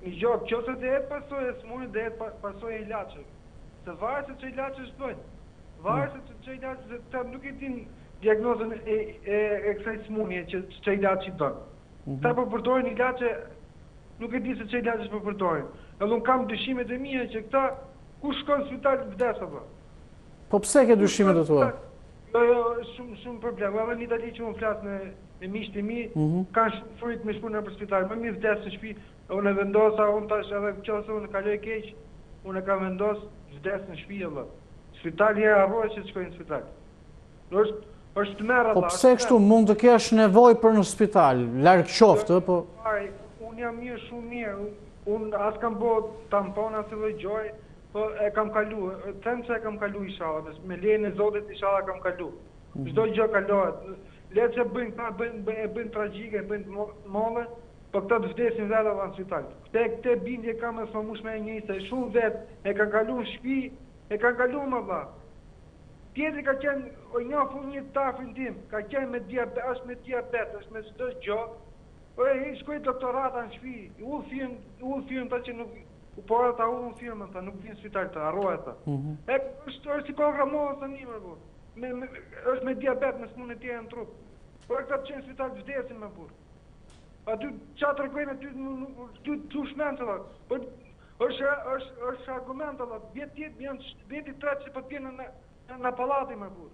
Një gjobë, qoftë edhe të jetë pasojë e sëmundjes dhe të jetë pasojë e ilaçeve. Se varet se çfarë ilaçesh bëjnë. Varet se çfarë ilaçesh, se këta nuk e dinë diagnozën e e kësaj sëmundje që çfarë ilaçi bën. Këta po përdorin ilaçe nuk e di se çfarë ilaçesh po përdorin. Edhe unë kam dyshime të mia që këta kush shkon në spital vdes apo. Po pse ke dyshimet e tua? Jo, jo, është shumë shumë problem. Edhe në Itali që unë flas me me miqtë e mi, kanë shumë frikë me shku nëpër spital, më mirë vdes në shpi, unë e vendosa, unë tash edhe në qoftë se unë kaloj keq, unë e kam vendos, vdes në shpi, Allah. Spitali e harroj që të shkoj në spital. është, është të merë, Po pse kështu, mund të kesh nevoj për në spital, larg qoftë, po... Unë jam mirë, shumë mirë, unë as kam bo tampon, as lloj gjoje, po e kam kalu, them që e kam kalu ishalla, me lejen e Zotit ishalla kam kalu. Çdo gjë kalohet, Le që e bëjnë kta bëjnë e bëjnë tragjike e bëjnë të madhe po kta të vdesin vet edhe në spital kte kte bindje kam më së shumti e di se shum vet e kan kalu në shpi e kan kalu more tjetri ka qen o njof un një të afrin tim ka qen me diabet është me diabet është me çdo gjë ore e shkoi doktoresha në shpi i hudh firm i hudh firm tha që nuk po edhe ata hudhën firmën tha nuk vin spital ta harroj ata e është është si kokrra mollës tani më Është me diabet, me sëmundje tjera në trup. Ore këta të çojnë në spital vdesin mor burr. Po aty ça tregojnë aty nuk ty të çu shmend të thotë. Po është është është argument të thotë. Vjet është janë veti i tretë që po të vjen në në pallati me burr.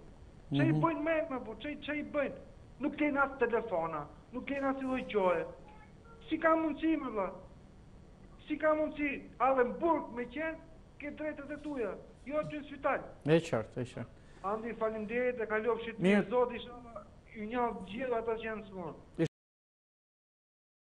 Çe i mhm. bëjnë mor burr, çe çe i bëjnë. Nuk kanë as telefona, nuk kanë as lloj gjoje. Si ka mundësi mor vëlla? Si ka mundësi? Edhe në burg me qenë, Ke drejtat e tuja, jo aty në spital. E qartë, e qartë. Andi, falimderit dhe kalofshit mirë, Zoti ju ndihmoftë gjithë ata që janë smonë.